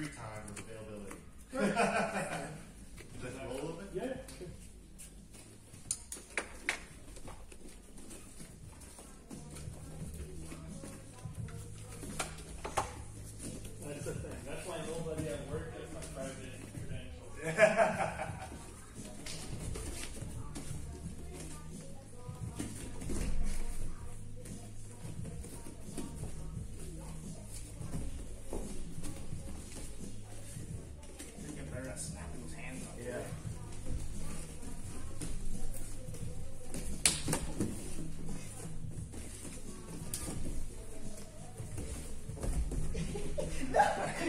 free time or availability.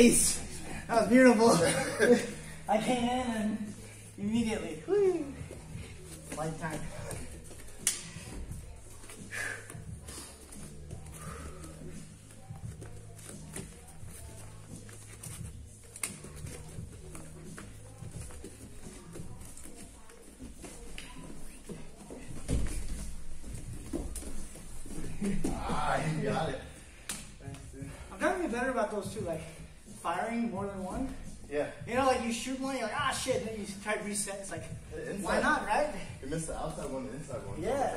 Nice. That was beautiful. I came in and immediately, whoo, flight. Ah, you got it. I'm trying to get better about those two, like firing more than one. Yeah. You know, like you shoot one, you're like, ah, shit, and then you try to reset. It's like, Inside. why not, right? You missed the outside one, the inside one. Yeah.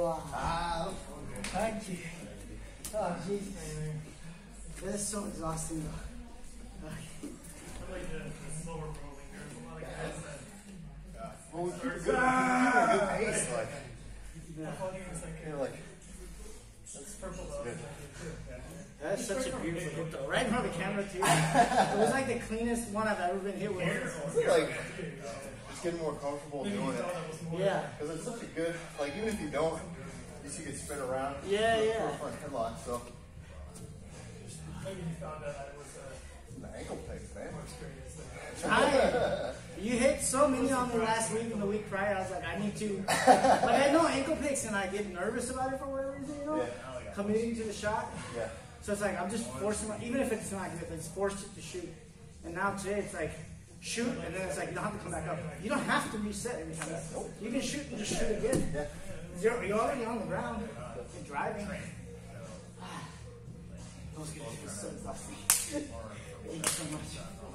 Wow. Ah, Thank you. Oh, jeez. This is so exhausting though. Okay. I like the, the slower rolling. There's a lot of guys that well, we keep a good, we keep a good pace. Like, Yeah. like like, purple though. That's such a beautiful hit though. Right in front of the camera too. It was like the cleanest one I've ever been hit with. like, it's getting more comfortable Maybe doing it. thought that was more. Yeah. Because it's such a good, like, even if you don't, at least you can spin around. Yeah, for- yeah. For a front headlock, so. Maybe you found that it was uh, The ankle pick, man. more experienced than I, you hit so many on the last week and the week prior. I was like, I need to. Like I know ankle picks and I get nervous about it for whatever reason, you know. Yeah. Committing to the shot. Yeah. So it's like I'm just forcing my, even if it's not good, it's forced it to shoot. And now today it's like shoot, and then it's like you don't have to come back up. You don't have to reset every time. You can shoot and just shoot again. You're, you're already on the ground. You're driving. Those guys are so. Thank you so much.